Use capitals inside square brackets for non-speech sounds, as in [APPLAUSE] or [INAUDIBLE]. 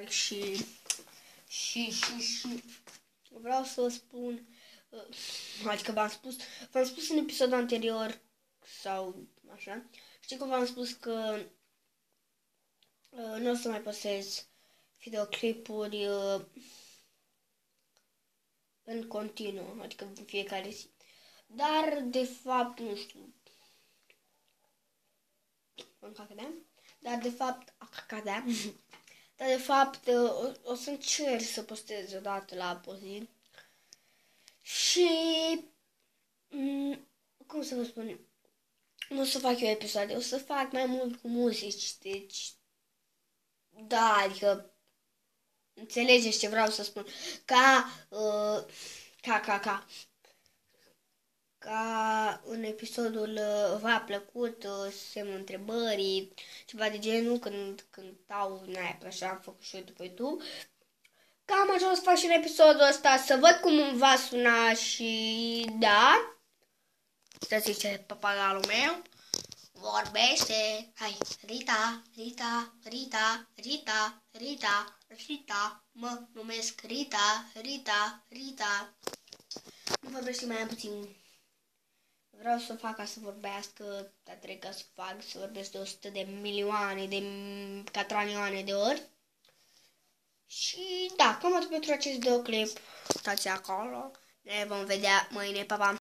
like și, și, și, și vreau să vă spun, uh, adică v-am spus, v-am spus în episodul anterior sau așa, știi că v-am spus că uh, nu o să mai postez videoclipuri uh, în continuu, adică în fiecare zi. Dar, de fapt, nu știu, în cacadea, dar de fapt, a cacadea, [LAUGHS] dar de fapt o, o să încerc să postez o dată la pozi. Și, cum să vă spun, nu o să fac eu episoade, o să fac mai mult cu muzici, deci, da, adică, înțelegeți ce vreau să spun, ca, uh, ca, ca, ca, ca în episodul uh, V-a plăcut uh, semnul întrebării, ceva de genul, când cântau, n-aia, așa am făcut și eu după YouTube. Cam așa o să fac și în episodul ăsta, să văd cum va suna și da. Să zice papagalul meu. Vorbește! Hai, Rita, Rita, Rita, Rita, Rita, Rita, mă numesc Rita, Rita, Rita. Nu vorbește mai puțin vreau să fac ca să vorbească, dar trebuie să fac să vorbesc de 100 de milioane, de catranioane de ori. Și da, cam atât pentru acest videoclip. Stați acolo. Ne vom vedea mâine, pa, pa!